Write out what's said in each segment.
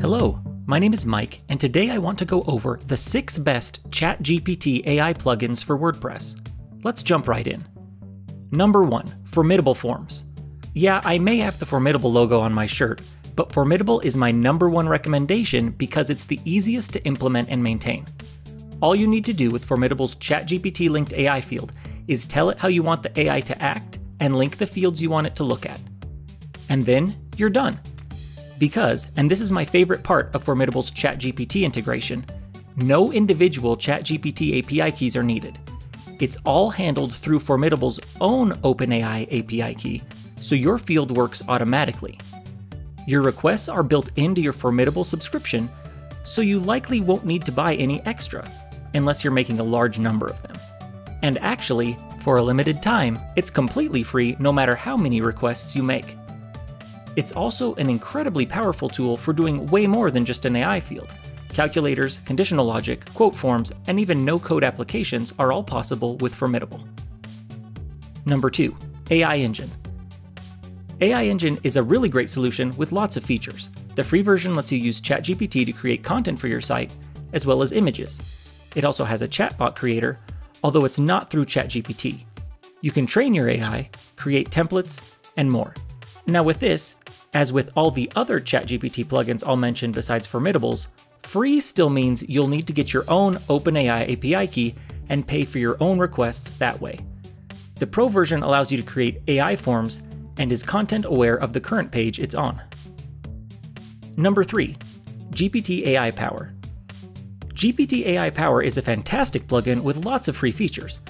Hello, my name is Mike, and today I want to go over the six best ChatGPT AI plugins for WordPress. Let's jump right in. Number 1 Formidable Forms. Yeah, I may have the Formidable logo on my shirt, but Formidable is my number one recommendation because it's the easiest to implement and maintain. All you need to do with Formidable's ChatGPT linked AI field is tell it how you want the AI to act and link the fields you want it to look at. And then you're done. Because, and this is my favorite part of Formidable's ChatGPT integration, no individual ChatGPT API keys are needed. It's all handled through Formidable's own OpenAI API key, so your field works automatically. Your requests are built into your Formidable subscription, so you likely won't need to buy any extra, unless you're making a large number of them. And actually, for a limited time, it's completely free no matter how many requests you make. It's also an incredibly powerful tool for doing way more than just an AI field. Calculators, conditional logic, quote forms, and even no code applications are all possible with Formidable. Number 2. AI Engine. AI Engine is a really great solution with lots of features. The free version lets you use ChatGPT to create content for your site, as well as images. It also has a chatbot creator, although it's not through ChatGPT. You can train your AI, create templates, and more. Now, with this, as with all the other ChatGPT plugins I'll mention besides Formidables, free still means you'll need to get your own OpenAI API key and pay for your own requests that way. The Pro version allows you to create AI forms and is content aware of the current page it's on. Number 3. GPT AI Power. GPT AI Power is a fantastic plugin with lots of free features,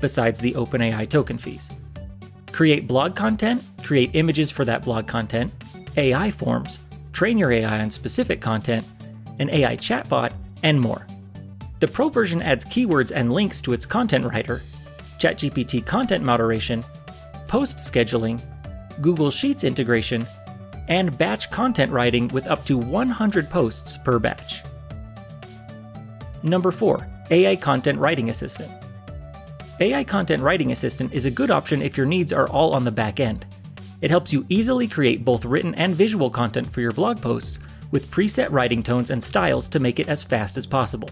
besides the OpenAI token fees. Create blog content, create images for that blog content, AI forms, train your AI on specific content, an AI chatbot, and more. The Pro version adds keywords and links to its content writer, ChatGPT content moderation, post scheduling, Google Sheets integration, and batch content writing with up to 100 posts per batch. Number 4. AI Content Writing Assistant. AI Content Writing Assistant is a good option if your needs are all on the back end. It helps you easily create both written and visual content for your blog posts with preset writing tones and styles to make it as fast as possible.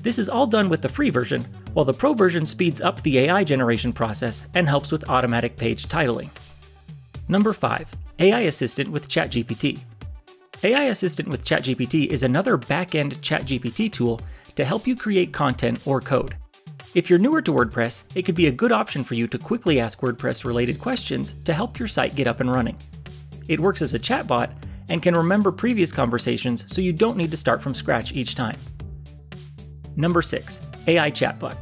This is all done with the free version, while the pro version speeds up the AI generation process and helps with automatic page titling. Number 5. AI Assistant with ChatGPT. AI Assistant with ChatGPT is another back-end ChatGPT tool to help you create content or code. If you're newer to WordPress, it could be a good option for you to quickly ask WordPress related questions to help your site get up and running. It works as a chatbot and can remember previous conversations so you don't need to start from scratch each time. Number 6. AI Chatbot.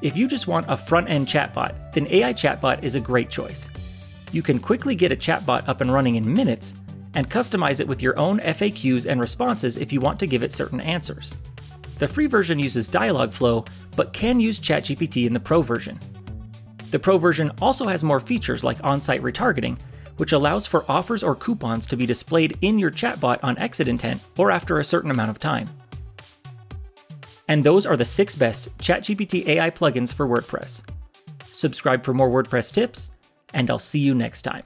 If you just want a front end chatbot, then AI Chatbot is a great choice you can quickly get a chatbot up and running in minutes and customize it with your own FAQs and responses if you want to give it certain answers. The free version uses Dialogflow, but can use ChatGPT in the Pro version. The Pro version also has more features like on site retargeting, which allows for offers or coupons to be displayed in your chatbot on exit intent or after a certain amount of time. And those are the six best ChatGPT AI plugins for WordPress. Subscribe for more WordPress tips, and I'll see you next time.